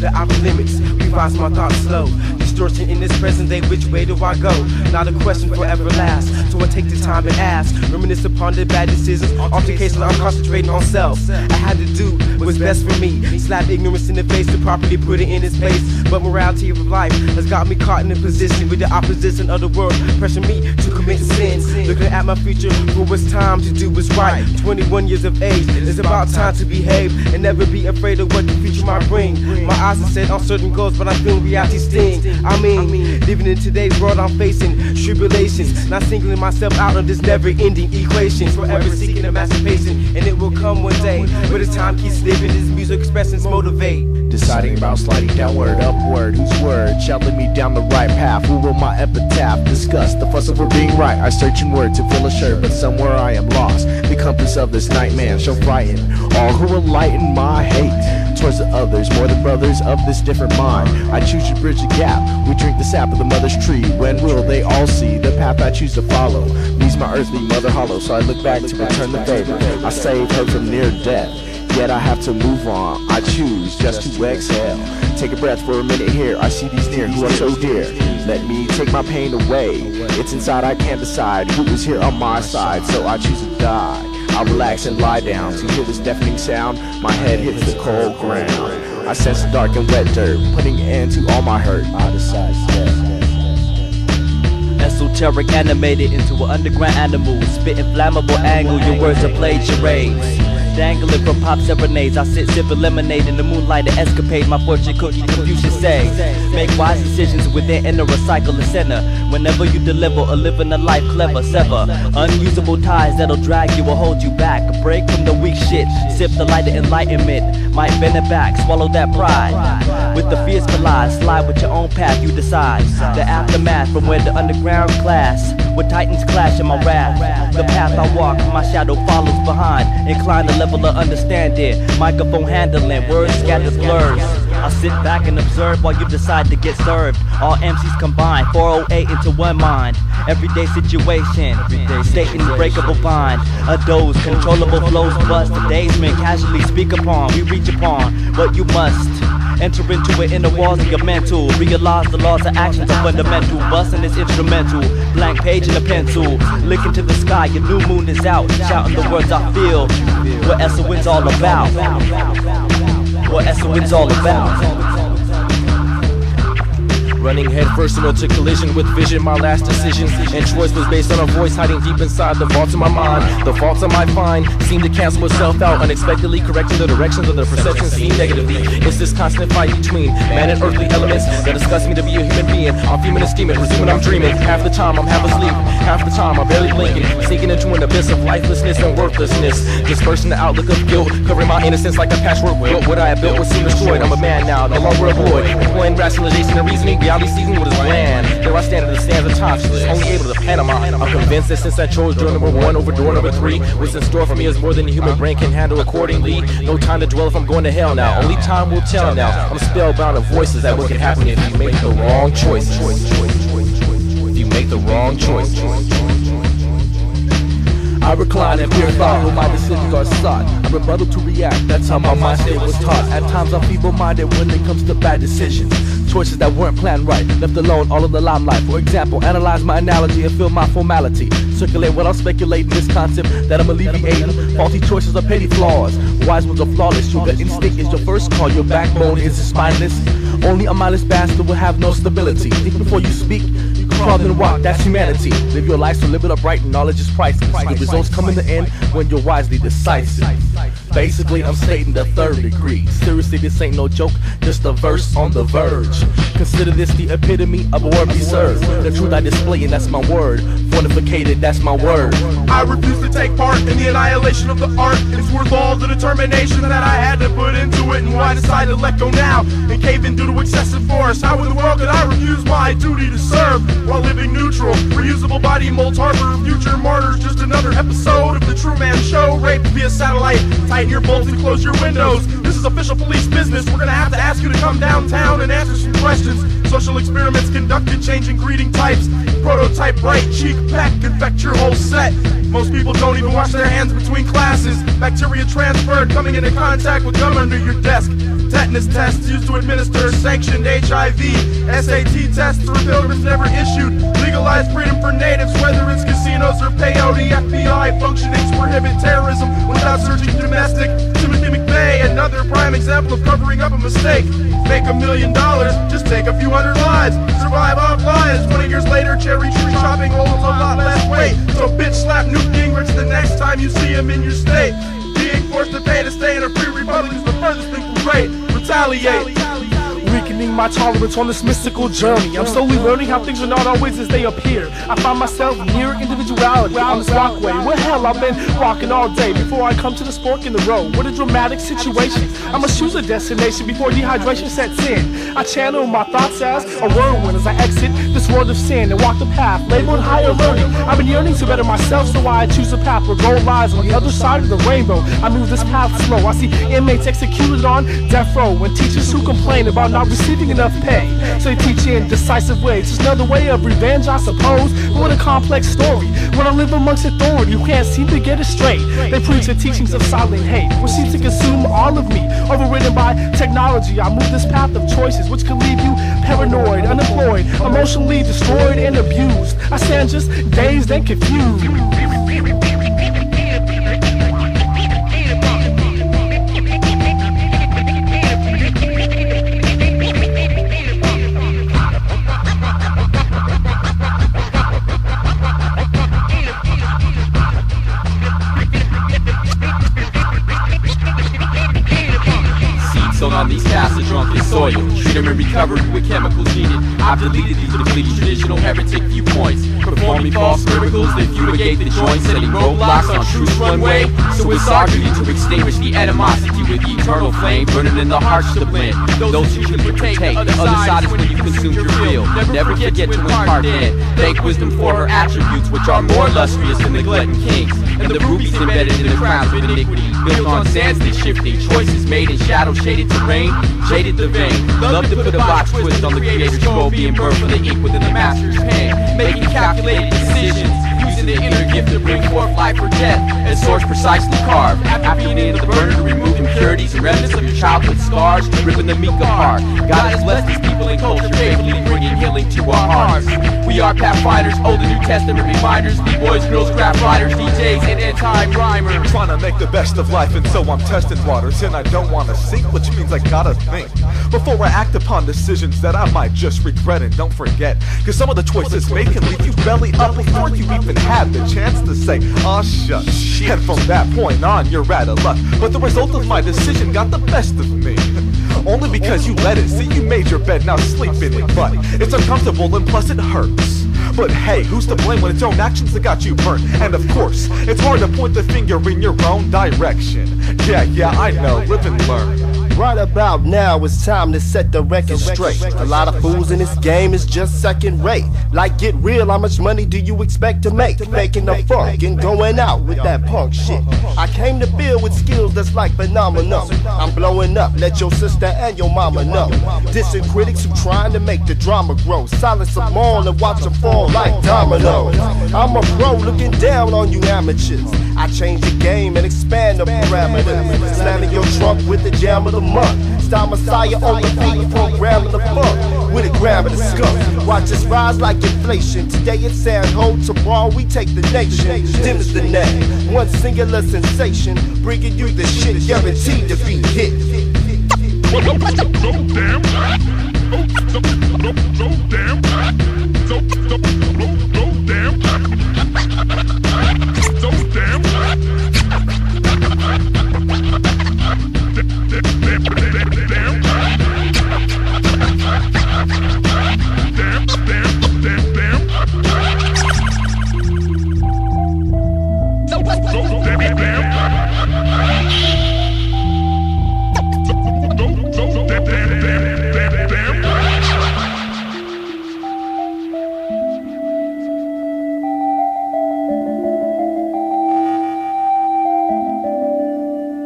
the outer limits. Revise my thoughts slow. Distortion in this present day, which way do I go? Not a question forever lasts. I take the time and ask. Reminisce upon the bad decisions. Altercations, I'm concentrating on self. I had to do what's best for me. Slap ignorance in the face to properly put it in its place. But morality of life has got me caught in a position with the opposition of the world. Pressure me to commit sin. Looking at my future for what's time to do what's right. 21 years of age, it's about time to behave and never be afraid of what the future might bring. My eyes are set on certain goals, but I feel reality sting. I mean, living in today's world, I'm facing tribulations. Not singling myself out of this never ending equation. Forever seeking emancipation, and it will come one day. But as time keeps slipping, this music expressions motivate. Deciding about sliding downward, upward. Whose word shall lead me down the right path? Who will my epitaph discuss? The fuss over being right. I search in word to fill a shirt, but somewhere I am lost. The compass of this nightmare shall frighten all who will lighten my hate towards the others, more than brothers of this different mind. I choose to bridge the gap. We drink the sap of the mother's tree. When will they all see the path I choose to follow? Leaves my earthly mother hollow, so I look back to return the favor. I saved her from near death. Yet I have to move on. I choose just to exhale. Take a breath for a minute here. I see these near who are so dear. Let me take my pain away. It's inside, I can't decide who is here on my side, so I choose to die. I relax and lie down to hear this deafening sound. My head hits the cold ground. I sense the dark and wet dirt, putting end to all my hurt. I decide Esoteric animated into an underground animal, spitting flammable angle. Your words are played charades. Dangling from pop serenades, I sit sipping lemonade in the moonlight. An escapade, my fortune cookie Confucius say. Make wise decisions within and recycle center. Whenever you deliver or living a life clever, sever unusable ties that'll drag you or hold you back. Break from the weak shit, sip the light of enlightenment. Might bend it back, swallow that pride. With the fierce collide, slide with your own path, you decide. The aftermath from where the underground class with titans clash in my wrath. The path I walk, my shadow follows behind. Incline the level of understanding. Microphone handling, words scattered blurs. I sit back and observe while you decide to get served. All MCs combined, 408 into one mind. Everyday situation, stating breakable bind. A dose, controllable flows bust. The Daysmen casually speak upon. We reach upon what you must. Enter into it in the walls of your mental. Realize the laws of actions are fundamental. Busting is instrumental. Blank page and a pencil. Look into the sky, your new moon is out. Shouting the words I feel. What SON's all about. What SON's all about. Running headfirst into collision with vision, my last decision and choice was based on a voice hiding deep inside the vaults of my mind. The faults I might find seem to cancel itself out, unexpectedly correcting the directions of the perceptions seen negatively. It's this constant fight between man and earthly elements that disgust me to be a human being. I'm fuming and scheming, resuming I'm dreaming. Half the time I'm half asleep, half the time I'm barely blinking, sinking into an abyss of lifelessness and worthlessness. Dispersing the outlook of guilt, covering my innocence like a patchwork quilt. What I have built was soon destroyed. I'm a man now, no longer a boy. Employing rationalization and reasoning reality season with his land. Here I stand at the stands of top, only able to Panama. I'm convinced that since I chose door number one over door number three, what's in store for me is more than the human brain can handle accordingly. No time to dwell if I'm going to hell now. Only time will tell now. I'm spellbound of voices that what can happen if you make the wrong choice. If you make the wrong choice. I recline and peer thought when my decisions are sought. I rebuttal to react, that's how my mindset was taught. At times I'm feeble minded when it comes to bad decisions. Choices that weren't planned right, left alone all of the limelight. For example, analyze my analogy and feel my formality. Circulate what I'm speculating, this concept that I'm alleviating. Faulty choices are petty flaws. Wise ones are flawless. Your gut instinct is your first call. Your backbone is spineless. Only a mindless bastard will have no stability. Think before you speak. Crawl and walk, that's humanity. Live your life so live it upright. Knowledge is priceless. The results come in the end when you're wisely decisive. Basically, I'm stating the third degree. Seriously, this ain't no joke, just a verse on the verge. Consider this the epitome of a word be served. The truth I display, and that's my word. Fortificated, that's my word. I refuse to take part in the annihilation of the art. It's worth all the determination that I had to put into it, and why I decided to let go now and cave in due to excessive force. How in the world could I refuse my duty to serve while living neutral? Reusable body molds harbor future martyrs. Just another episode of the Truman Show. Raped via satellite. Tighten your bolts and close your windows. This is official police business. We're gonna have to ask you to come downtown and answer some questions. Social experiments conducted, changing greeting types. Prototype bright cheek pack, infect your whole set. Most people don't even wash their hands between classes. Bacteria transferred, coming into contact with gum under your desk. Tetanus tests used to administer sanctioned HIV. SAT tests for pilgrims never issued. Legalized freedom for natives, whether it's casinos or peyote. FBI functioning to prohibit terrorism without surging domestic. Another prime example of covering up a mistake. Make a million dollars, just take a few hundred lives. Survive off lies. 20 years later, cherry tree shopping holds a lot less weight. So bitch slap Newt Gingrich the next time you see him in your state. Being forced to pay to stay in a free republic is the furthest thing from great. Retaliate weakening my tolerance on this mystical journey. I'm slowly learning how things are not always as they appear. I find myself near individuality on this walkway. Where hell I've been walking all day before I come to this fork in the road. What a dramatic situation. I must choose a destination before dehydration sets in. I channel my thoughts as a whirlwind as I exit this world of sin and walk the path labeled higher learning. I've been yearning to better myself, so I choose a path where gold lies on the other side of the rainbow. I move this path slow. I see inmates executed on death row and teachers who complain about not receiving enough pay. So they teach in decisive ways. Just another way of revenge, I suppose. But what a complex story. When I live amongst authority who can't seem to get it straight. They preach the teachings of silent hate, which seems to consume all of me. Overridden by technology, I move this path of choices, which can leave you paranoid, unemployed, emotionally destroyed and abused. I stand just dazed and confused. Them and with chemicals needed. I've deleted these depleted traditional heretic viewpoints. Performing false miracles that fumigate the joints, setting roadblocks on truth's runway. So it's our duty to extinguish the animosity with the eternal flame burning in the hearts to blend. Those who can partake, the other side is when you consume your field. Never forget to impart then. Thank wisdom for her attributes, which are more illustrious than the glutton kings. And the rubies embedded in the crowns of iniquity. Built on sands that shifting, choices made in shadow shaded terrain, jaded the vein. Love to put a box twist on the creator's scroll, being birth for the ink within the master's pen. Making calculated decisions Using the inner gift to bring forth life or death, and source precisely carved. After being able to burn to remove impurities and remnants of your childhood scars, ripping the meek apart. God has blessed these people in culture, faithfully bringing healing to our hearts. We are pathfinders, Old and New Testament reminders, B-boys, girls, craft riders, DJs, and anti-rhymers. Trying to make the best of life, and so I'm testing waters, and I don't want to sink, which means I gotta think before I act upon decisions that I might just regret. And don't forget, cause some of the choices made can leave you belly up before you even have the chance to say, aw shucks. And from that point on, you're out of luck. But the result of my decision got the best of me. Only because you let it. See, you made your bed, now sleep in it. But it's uncomfortable and plus it hurts. But hey, who's to blame when it's own actions that got you burnt? And of course, it's hard to point the finger in your own direction. Yeah, yeah, I know, live and learn. Right about now, it's time to set the record straight. A lot of fools in this game is just second rate. Like, get real, how much money do you expect to make? Making the funk and going out with that punk shit. I came to build with skills that's like phenomenal. I'm blowing up, let your sister and your mama know. Dissing critics who trying to make the drama grow. Silence them all and watch them fall like dominoes. I'm a pro looking down on you amateurs. I change the game and expand the parameters. Slamming your trunk with the jam of the month. Star Messiah on the beat, programming the funk. With a gram of the skunk. Watch us rise like inflation. Today it's San Ho, tomorrow we take the nation. Dim is the name. One singular sensation. Bringing you the shit guaranteed to be hit. Down. Go, go, go, go down.